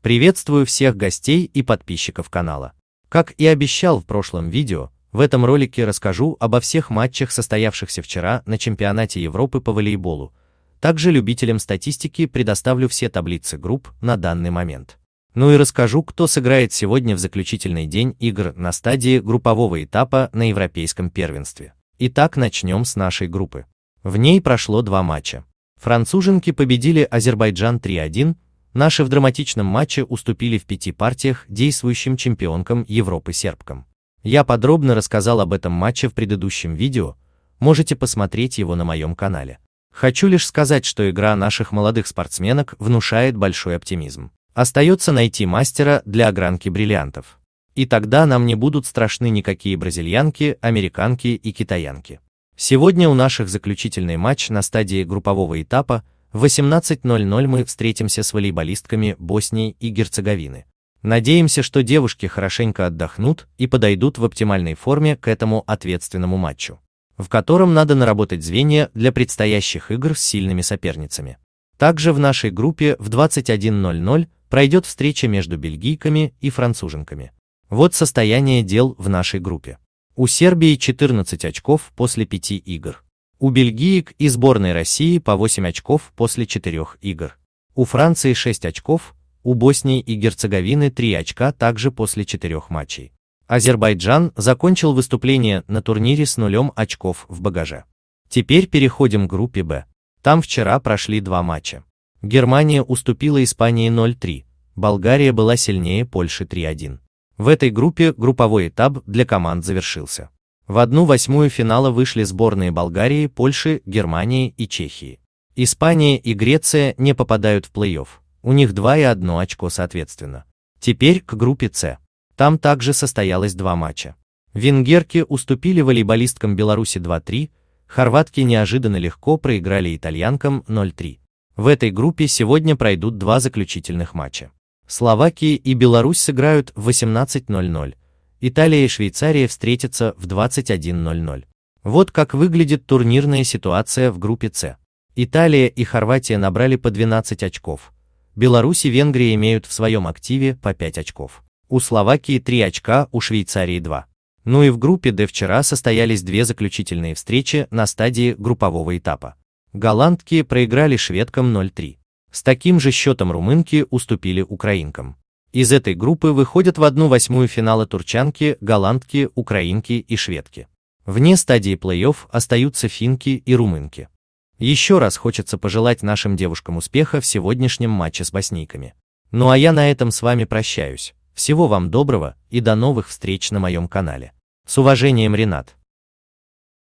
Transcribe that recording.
Приветствую всех гостей и подписчиков канала. Как и обещал в прошлом видео, в этом ролике расскажу обо всех матчах, состоявшихся вчера на чемпионате Европы по волейболу. Также любителям статистики предоставлю все таблицы групп на данный момент. Ну и расскажу, кто сыграет сегодня в заключительный день игр на стадии группового этапа на Европейском первенстве. Итак, начнем с нашей группы. В ней прошло два матча. Француженки победили Азербайджан 3-1, наши в драматичном матче уступили в пяти партиях действующим чемпионкам Европы сербкам. Я подробно рассказал об этом матче в предыдущем видео, можете посмотреть его на моем канале. Хочу лишь сказать, что игра наших молодых спортсменок внушает большой оптимизм. Остается найти мастера для огранки бриллиантов. И тогда нам не будут страшны никакие бразильянки, американки и китаянки. Сегодня у наших заключительный матч на стадии группового этапа в 18.00 мы встретимся с волейболистками Боснии и Герцеговины. Надеемся, что девушки хорошенько отдохнут и подойдут в оптимальной форме к этому ответственному матчу, в котором надо наработать звенья для предстоящих игр с сильными соперницами. Также в нашей группе в 21.00 пройдет встреча между бельгийками и француженками. Вот состояние дел в нашей группе. У Сербии 14 очков после 5 игр. У бельгиек и сборной России по 8 очков после 4 игр. У Франции 6 очков, у Боснии и Герцеговины 3 очка также после 4 матчей. Азербайджан закончил выступление на турнире с нулем очков в багаже. Теперь переходим к группе Б. Там вчера прошли два матча. Германия уступила Испании 0-3, Болгария была сильнее Польши 3-1. В этой группе групповой этап для команд завершился. В одну восьмую финала вышли сборные Болгарии, Польши, Германии и Чехии. Испания и Греция не попадают в плей-офф, у них 2 и 1 очко соответственно. Теперь к группе С. Там также состоялось два матча. Венгерки уступили волейболисткам Беларуси 2-3, хорватки неожиданно легко проиграли итальянкам 0-3. В этой группе сегодня пройдут два заключительных матча. Словакия и Беларусь сыграют в 18.00. Италия и Швейцария встретятся в 21.00. Вот как выглядит турнирная ситуация в группе С. Италия и Хорватия набрали по 12 очков. Беларусь и Венгрия имеют в своем активе по 5 очков. У Словакии 3 очка, у Швейцарии 2. Ну и в группе D вчера состоялись две заключительные встречи на стадии группового этапа. Голландки проиграли шведкам 0-3. С таким же счетом румынки уступили украинкам. Из этой группы выходят в одну восьмую финала турчанки, голландки, украинки и шведки. Вне стадии плей-офф остаются финки и румынки. Еще раз хочется пожелать нашим девушкам успеха в сегодняшнем матче с боснийками. Ну а я на этом с вами прощаюсь. Всего вам доброго и до новых встреч на моем канале. С уважением, Ренат.